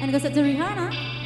And goes out to Rihanna.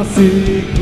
nasci.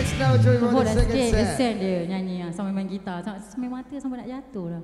next now Joy Mother second set. Boleh sikit, send dia nyanyi. Ah, sampai main gitar. Sampai main mata sampai nak jatuh lah.